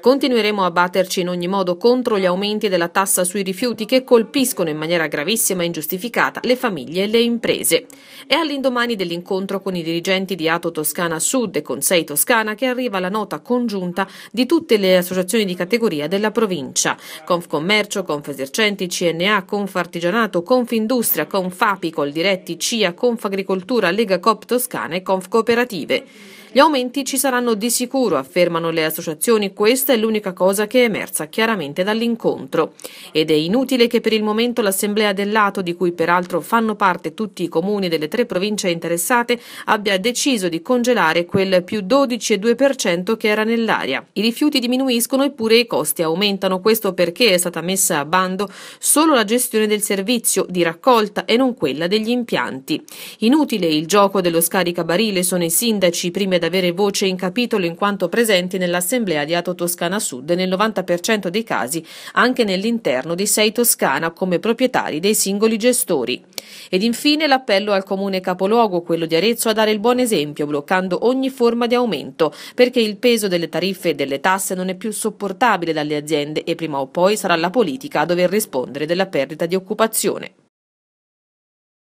Continueremo a batterci in ogni modo contro gli aumenti della tassa sui rifiuti che colpiscono in maniera gravissima e ingiustificata le famiglie e le imprese. È all'indomani dell'incontro con i dirigenti di Ato Toscana Sud e Consei Toscana che arriva la nota congiunta di tutte le associazioni di categoria della provincia. Confcommercio, Confesercenti, CNA, Confartigianato, Confindustria, Confapicol, Diretti, CIA, Confagricoltura, Lega Coop Toscana e Confcooperative. Gli aumenti ci saranno di sicuro, affermano le associazioni, questa è l'unica cosa che è emersa chiaramente dall'incontro. Ed è inutile che per il momento l'Assemblea del Lato, di cui peraltro fanno parte tutti i comuni delle tre province interessate, abbia deciso di congelare quel più 12,2% che era nell'aria. I rifiuti diminuiscono eppure i costi aumentano, questo perché è stata messa a bando solo la gestione del servizio di raccolta e non quella degli impianti. Inutile il gioco dello scaricabarile, sono i sindaci i primi ad avere voce in capitolo in quanto presenti nell'Assemblea di Ato Toscana Sud e nel 90% dei casi anche nell'interno di Sei Toscana come proprietari dei singoli gestori. Ed infine l'appello al comune capoluogo, quello di Arezzo, a dare il buon esempio, bloccando ogni forma di aumento, perché il peso delle tariffe e delle tasse non è più sopportabile dalle aziende e prima o poi sarà la politica a dover rispondere della perdita di occupazione.